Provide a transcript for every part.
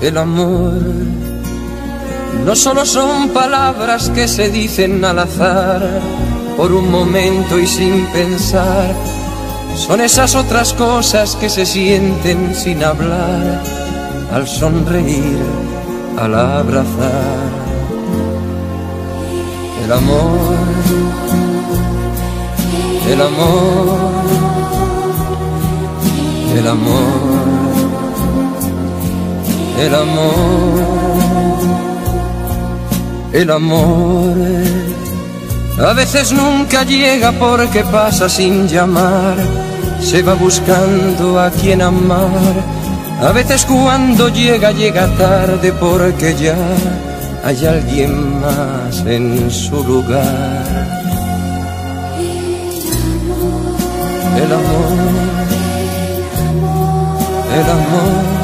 El amor no solo son palabras que se dicen al azar, por un momento y sin pensar, son esas otras cosas que se sienten sin hablar, al sonreír, al abrazar. El amor, el amor, el amor el amor, el amor. A veces nunca llega porque pasa sin llamar, se va buscando a quien amar. A veces cuando llega, llega tarde porque ya hay alguien más en su lugar. El amor, el amor.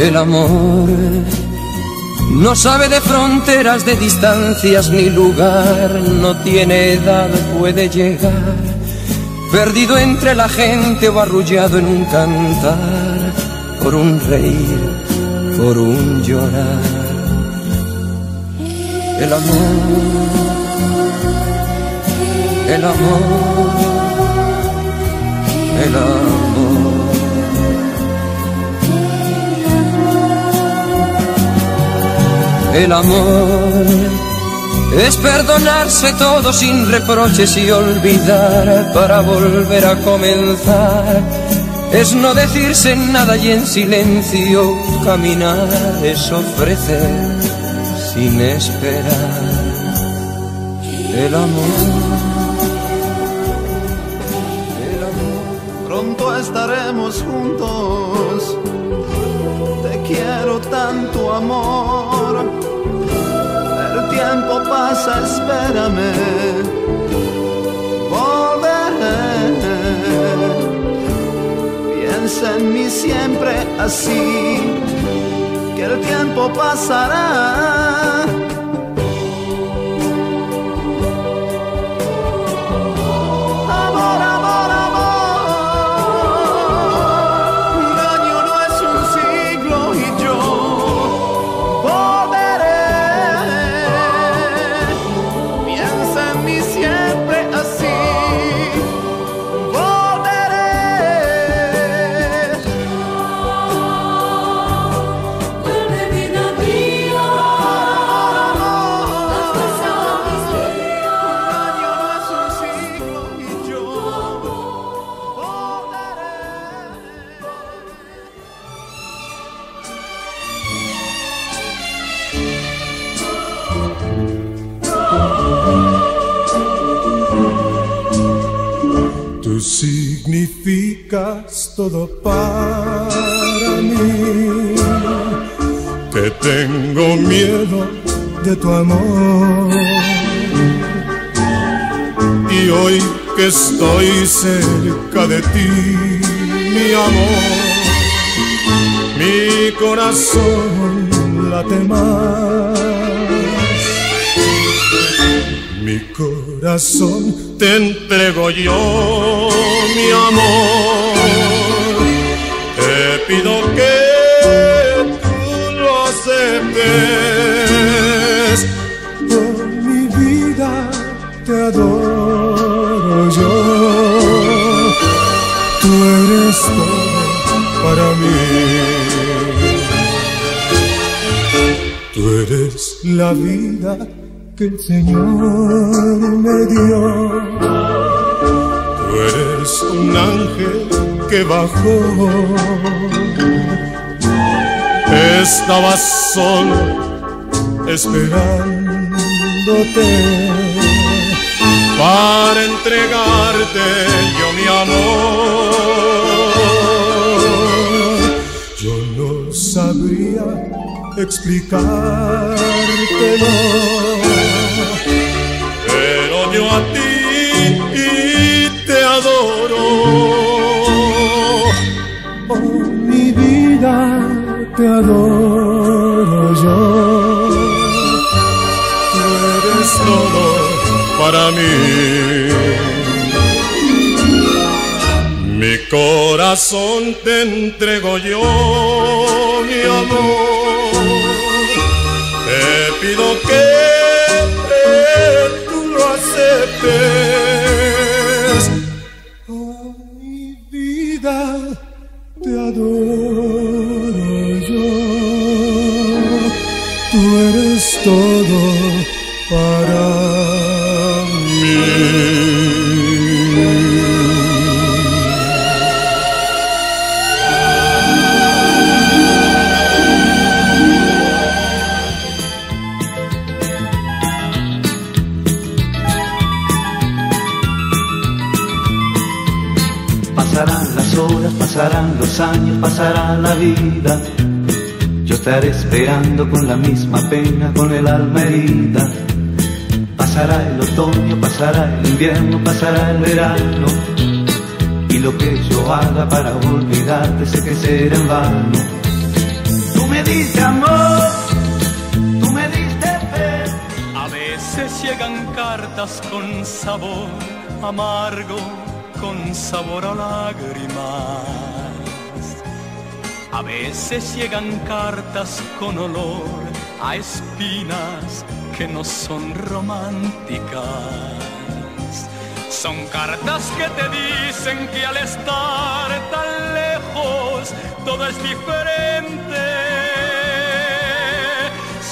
El amor no sabe de fronteras, de distancias ni lugar, no tiene edad, puede llegar, perdido entre la gente o arrullado en un cantar, por un reír, por un llorar. El amor, el amor, el amor. El amor es perdonarse todo sin reproches y olvidar para volver a comenzar. Es no decirse nada y en silencio caminar, es ofrecer sin esperar. El amor, el amor. Pronto estaremos juntos. Te quiero tanto amor tiempo pasa, espérame. Volveré. Piensa en mí siempre así, que el tiempo pasará todo para mí. Que tengo miedo de tu amor. Y hoy que estoy cerca de ti, mi amor, mi corazón late más. Mi corazón te entrego yo, mi amor pido que tú lo aceptes. Por mi vida te adoro yo. Tú eres todo para mí. Tú eres la vida que el Señor me dio. Tú eres un ángel que bajó. Estaba solo esperándote para entregarte yo mi amor. Yo no sabría explicártelo, pero yo a ti te adoro te adoro yo. Tú eres todo para mí. Mi corazón te entrego yo, mi amor. Pido que tú lo aceptes. Años, pasará la vida. Yo estaré esperando con la misma pena, con el alma herida. Pasará el otoño, pasará el invierno, pasará el verano. Y lo que yo haga para olvidarte sé que será en vano. Tú me diste amor, tú me diste fe. A veces llegan cartas con sabor amargo, con sabor a lágrimas. A veces llegan cartas con olor a espinas que no son románticas. Son cartas que te dicen que al estar tan lejos todo es diferente.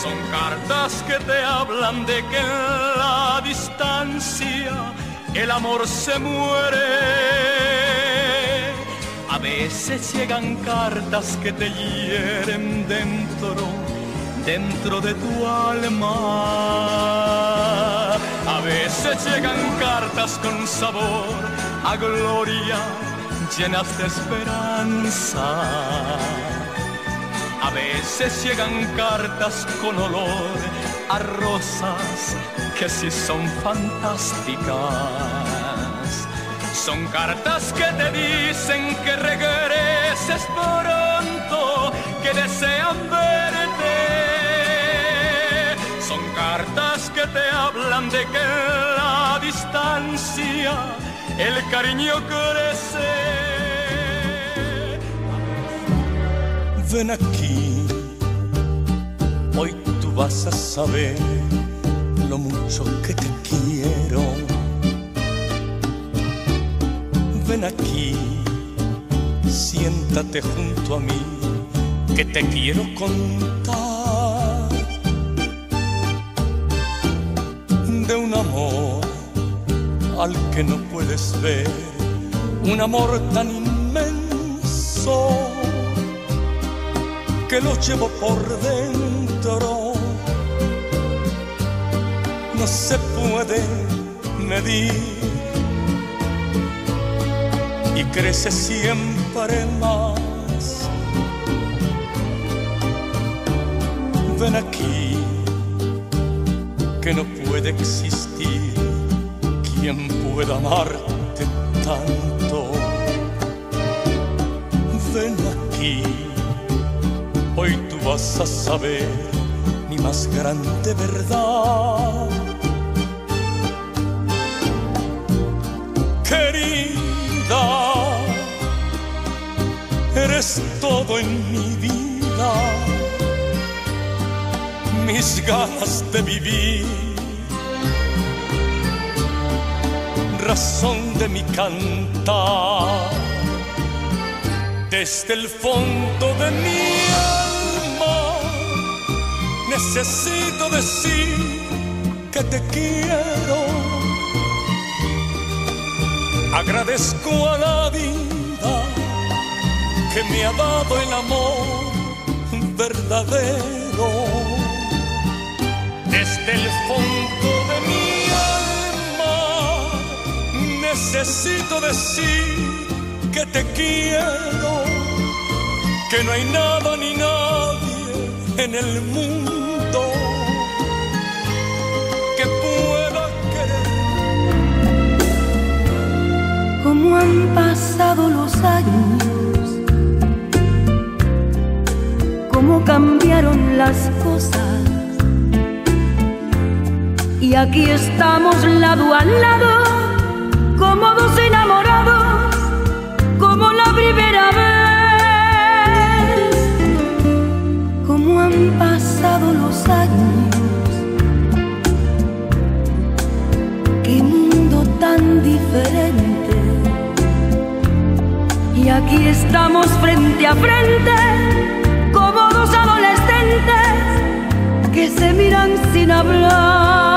Son cartas que te hablan de que en la distancia el amor se muere. Veces llegan cartas que te hieren dentro, dentro de tu alma. A veces llegan cartas con sabor a gloria, llenas de esperanza. A veces llegan cartas con olor a rosas que sí son fantásticas. Son cartas que te dicen que regreses pronto, que desean verte. Son cartas que te hablan de que la distancia el cariño crece. Ven aquí, hoy tú vas a saber lo mucho que te quiero. Ven aquí, siéntate junto a mí, que te quiero contar de un amor al que no puedes ver, un amor tan inmenso que lo llevo por dentro. No se puede medir y crece siempre más. Ven aquí, que no puede existir quien pueda amarte tanto. Ven aquí Hoy tú vas a saber mi más grande verdad. Eres todo en mi vida, mis ganas de vivir, razón de mi cantar. Desde el fondo de mi alma necesito decir que te quiero. Agradezco a la vida que me ha dado el amor verdadero. Desde el fondo de mi alma necesito decir que te quiero, que no hay nada ni nadie en el mundo han pasado los años, cambiaron las cosas. Y aquí estamos lado a lado, aquí estamos frente a frente que se miran sin hablar.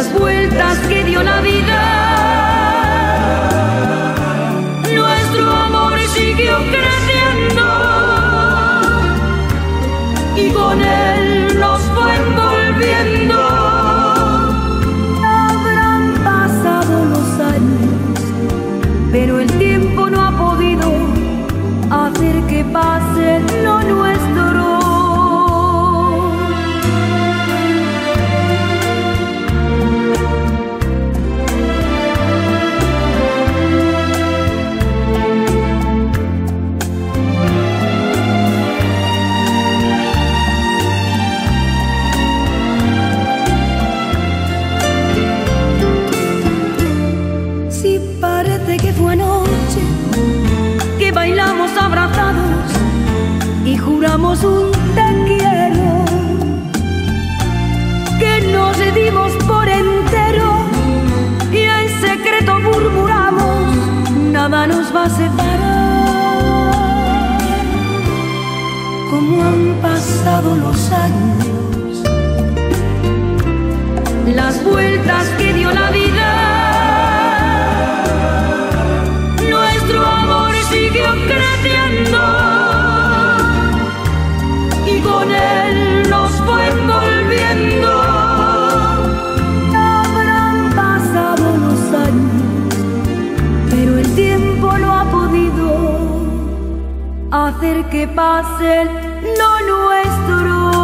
Las vueltas que dio la vida. Nuestro amor siguió creciendo y con él nos fue envolviendo. Un te que nos dimos por entero y en secreto murmuramos nada nos va a separar. Como han pasado los años las vueltas que dio la vida nuestro amor siguió creciendo hacer que pase lo nuestro.